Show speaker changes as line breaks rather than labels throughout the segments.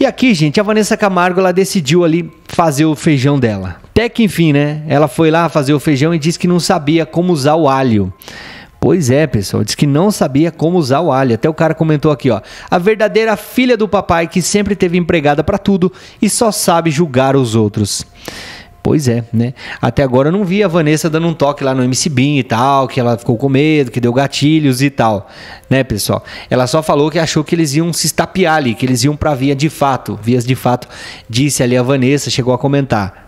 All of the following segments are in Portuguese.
E aqui, gente, a Vanessa Camargo ela decidiu ali fazer o feijão dela. Até que enfim, né? Ela foi lá fazer o feijão e disse que não sabia como usar o alho. Pois é, pessoal, disse que não sabia como usar o alho. Até o cara comentou aqui, ó. A verdadeira filha do papai que sempre teve empregada para tudo e só sabe julgar os outros. Pois é, né? Até agora eu não vi a Vanessa dando um toque lá no MC e tal, que ela ficou com medo, que deu gatilhos e tal, né, pessoal? Ela só falou que achou que eles iam se estapear ali, que eles iam pra via de fato. Vias de fato, disse ali a Vanessa, chegou a comentar.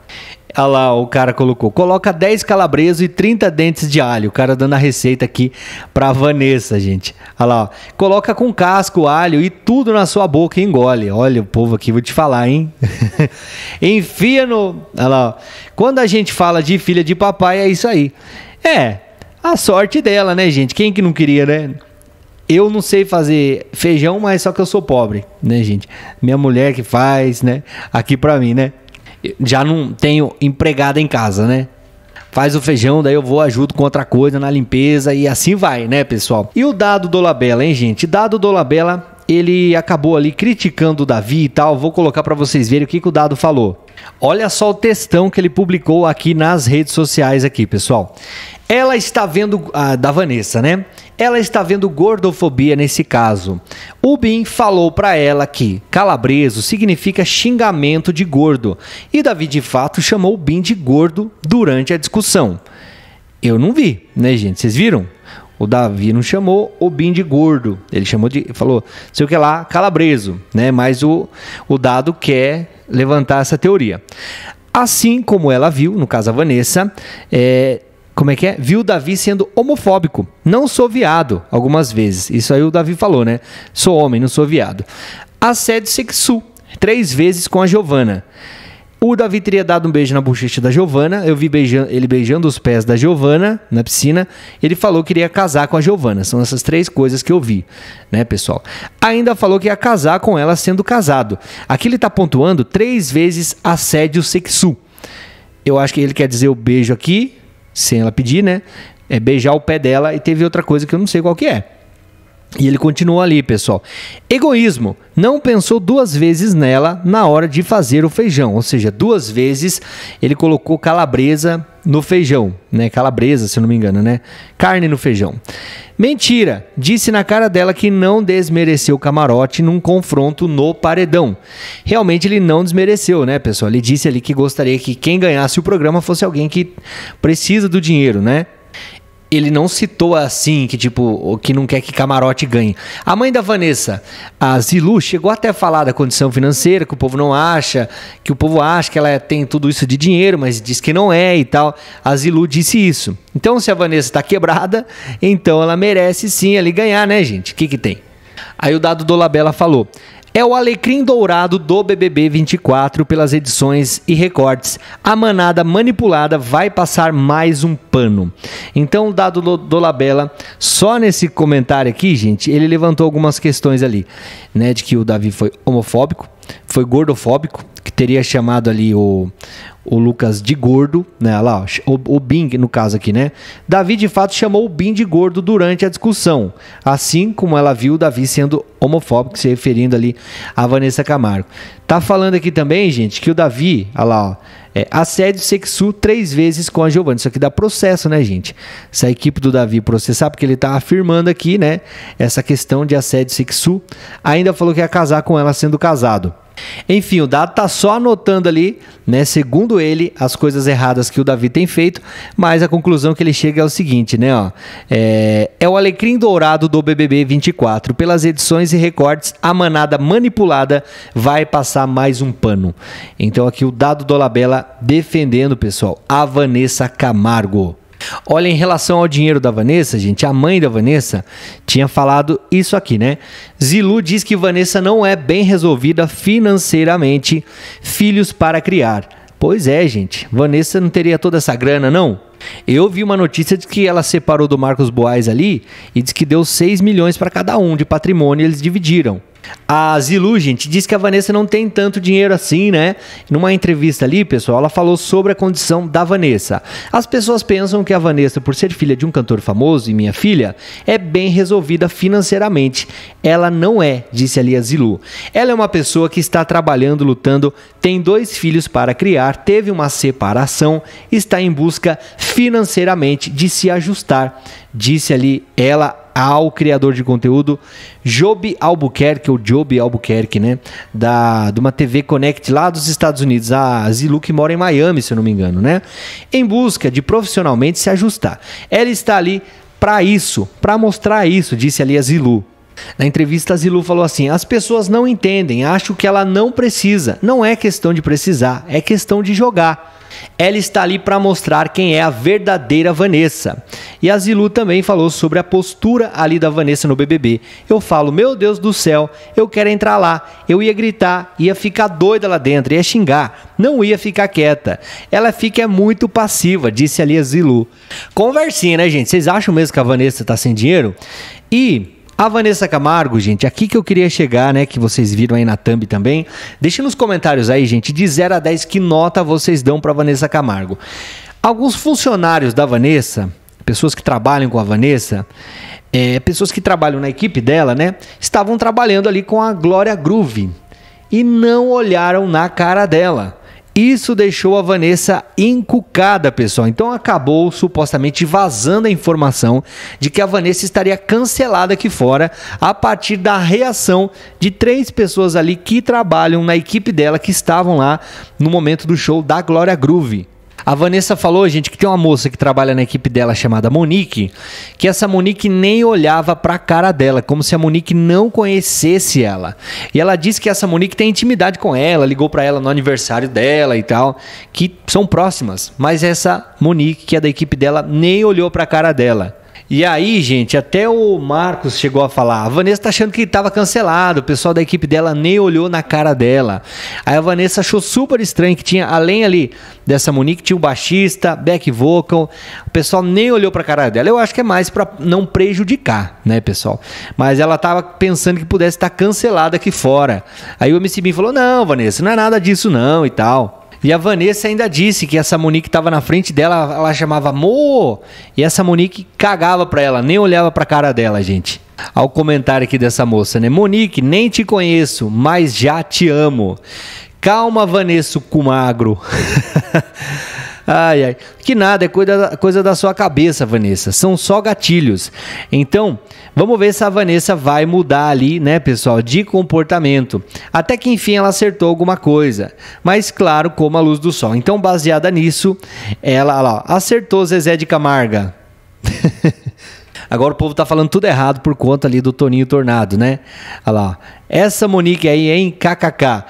Olha lá, o cara colocou. Coloca 10 calabresos e 30 dentes de alho. O cara dando a receita aqui pra Vanessa, gente. Olha lá, ó. Coloca com casco, alho e tudo na sua boca e engole. Olha o povo aqui, vou te falar, hein? Enfia no. Olha lá, ó. Quando a gente fala de filha de papai, é isso aí. É, a sorte dela, né, gente? Quem que não queria, né? Eu não sei fazer feijão, mas só que eu sou pobre, né, gente? Minha mulher que faz, né? Aqui pra mim, né? Já não tenho empregada em casa, né? Faz o feijão, daí eu vou ajudo com outra coisa na limpeza e assim vai, né, pessoal? E o Dado Dolabella, hein, gente? Dado Dolabella, ele acabou ali criticando o Davi e tal. Vou colocar para vocês verem o que, que o Dado falou. Olha só o textão que ele publicou aqui nas redes sociais aqui, pessoal. Ela está vendo ah, da Vanessa, né? Ela está vendo gordofobia nesse caso. O Bin falou para ela que calabreso significa xingamento de gordo e Davi de fato chamou o Bin de gordo durante a discussão. Eu não vi, né, gente? Vocês viram? O Davi não chamou o Bin de gordo. Ele chamou de. falou, sei o que lá, calabreso, né? Mas o, o dado quer levantar essa teoria. Assim como ela viu, no caso a Vanessa, é, como é que é? Viu Davi sendo homofóbico. Não sou viado, algumas vezes. Isso aí o Davi falou, né? Sou homem, não sou viado. Assédio sexual, três vezes com a Giovana. O Davi teria dado um beijo na bochecha da Giovana. Eu vi beijando, ele beijando os pés da Giovana na piscina. Ele falou que iria casar com a Giovana. São essas três coisas que eu vi, né, pessoal? Ainda falou que ia casar com ela sendo casado. Aqui ele está pontuando três vezes assédio sexual. Eu acho que ele quer dizer o beijo aqui, sem ela pedir, né? É beijar o pé dela e teve outra coisa que eu não sei qual que é. E ele continuou ali, pessoal. Egoísmo. Não pensou duas vezes nela na hora de fazer o feijão. Ou seja, duas vezes ele colocou calabresa no feijão, né? Calabresa, se não me engano, né? Carne no feijão. Mentira! Disse na cara dela que não desmereceu o camarote num confronto no paredão. Realmente ele não desmereceu, né, pessoal? Ele disse ali que gostaria que quem ganhasse o programa fosse alguém que precisa do dinheiro, né? Ele não citou assim, que tipo, que não quer que camarote ganhe. A mãe da Vanessa, a Zilu, chegou até a falar da condição financeira, que o povo não acha, que o povo acha que ela tem tudo isso de dinheiro, mas diz que não é e tal. A Zilu disse isso. Então, se a Vanessa está quebrada, então ela merece sim ali ganhar, né, gente? O que que tem? Aí o dado do Labela falou: é o Alecrim Dourado do BBB 24 pelas edições e recortes. A manada manipulada vai passar mais um pano. Então, dado do, do Labella, só nesse comentário aqui, gente, ele levantou algumas questões ali, né, de que o Davi foi homofóbico, foi gordofóbico, teria chamado ali o, o Lucas de gordo, né? Lá, o, o Bing, no caso aqui, né? Davi de fato chamou o Bing de gordo durante a discussão, assim como ela viu o Davi sendo homofóbico, se referindo ali a Vanessa Camargo. Tá falando aqui também, gente, que o Davi, olha lá, ó, é, assédio sexual três vezes com a Giovanna. Isso aqui dá processo, né, gente? Se a equipe do Davi processar, porque ele tá afirmando aqui, né, essa questão de assédio sexual. Ainda falou que ia casar com ela sendo casado. Enfim, o Dado tá só anotando ali, né, segundo ele, as coisas erradas que o Davi tem feito, mas a conclusão que ele chega é o seguinte, né, ó, é, é o alecrim dourado do BBB 24. Pelas edições e recortes, a manada manipulada vai passar mais um pano. Então aqui o Dado Dolabella defendendo, pessoal, a Vanessa Camargo. Olha, em relação ao dinheiro da Vanessa, gente, a mãe da Vanessa tinha falado isso aqui, né? Zilu diz que Vanessa não é bem resolvida financeiramente, filhos para criar. Pois é, gente, Vanessa não teria toda essa grana, não? Eu vi uma notícia de que ela separou do Marcos Boaz ali e diz que deu 6 milhões para cada um de patrimônio e eles dividiram. A Zilu, gente, diz que a Vanessa não tem tanto dinheiro assim, né? Numa entrevista ali, pessoal, ela falou sobre a condição da Vanessa. As pessoas pensam que a Vanessa, por ser filha de um cantor famoso e minha filha, é bem resolvida financeiramente. Ela não é, disse ali a Zilu. Ela é uma pessoa que está trabalhando, lutando, tem dois filhos para criar, teve uma separação, está em busca financeiramente de se ajustar, disse ali ela ao criador de conteúdo Job Albuquerque, ou Job Albuquerque, né? Da, de uma TV Connect lá dos Estados Unidos, a Zilu que mora em Miami, se eu não me engano, né? Em busca de profissionalmente se ajustar. Ela está ali para isso, para mostrar isso, disse ali a Zilu. Na entrevista, a Zilu falou assim: as pessoas não entendem, acham que ela não precisa. Não é questão de precisar, é questão de jogar. Ela está ali para mostrar quem é a verdadeira Vanessa. E a Zilu também falou sobre a postura ali da Vanessa no BBB. Eu falo, meu Deus do céu, eu quero entrar lá. Eu ia gritar, ia ficar doida lá dentro, ia xingar, não ia ficar quieta. Ela fica é muito passiva, disse ali a Zilu. Conversinha, né, gente? Vocês acham mesmo que a Vanessa está sem dinheiro? E a Vanessa Camargo, gente, aqui que eu queria chegar, né, que vocês viram aí na thumb também. Deixe nos comentários aí, gente, de 0 a 10 que nota vocês dão para Vanessa Camargo. Alguns funcionários da Vanessa, pessoas que trabalham com a Vanessa, é, pessoas que trabalham na equipe dela, né, estavam trabalhando ali com a Glória Groove e não olharam na cara dela. Isso deixou a Vanessa encucada, pessoal. Então acabou supostamente vazando a informação de que a Vanessa estaria cancelada aqui fora a partir da reação de três pessoas ali que trabalham na equipe dela que estavam lá no momento do show da Glória Groove. A Vanessa falou, gente, que tem uma moça que trabalha na equipe dela chamada Monique, que essa Monique nem olhava pra cara dela, como se a Monique não conhecesse ela. E ela disse que essa Monique tem intimidade com ela, ligou para ela no aniversário dela e tal, que são próximas, mas essa Monique, que é da equipe dela, nem olhou pra cara dela. E aí, gente, até o Marcos chegou a falar: a Vanessa tá achando que estava cancelado, o pessoal da equipe dela nem olhou na cara dela. Aí a Vanessa achou super estranho que tinha, além ali dessa Monique, tinha o baixista, back vocal, o pessoal nem olhou pra cara dela. Eu acho que é mais para não prejudicar, né, pessoal? Mas ela tava pensando que pudesse estar cancelada aqui fora. Aí o MC falou: não, Vanessa, não é nada disso não e tal. E a Vanessa ainda disse que essa Monique estava na frente dela, ela chamava amor, e essa Monique cagava pra ela, nem olhava pra cara dela, gente. Ao comentário aqui dessa moça, né? Monique, nem te conheço, mas já te amo. Calma, Vanessa Kumagro. Ai, ai. Que nada, é coisa, coisa da sua cabeça, Vanessa. São só gatilhos. Então, vamos ver se a Vanessa vai mudar ali, né, pessoal, de comportamento. Até que enfim ela acertou alguma coisa. Mas, claro, como a luz do sol. Então, baseada nisso, ela lá, acertou Zezé de Camarga. Agora o povo tá falando tudo errado por conta ali do Toninho Tornado, né? Olha lá. Essa Monique aí, hein? KKK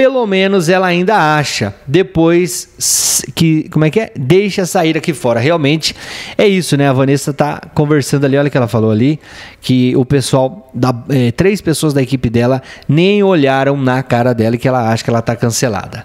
pelo menos ela ainda acha. Depois que, como é que é? Deixa sair aqui fora. Realmente é isso, né? A Vanessa tá conversando ali, olha o que ela falou ali, que o pessoal, da, é, três pessoas da equipe dela nem olharam na cara dela e que ela acha que ela tá cancelada.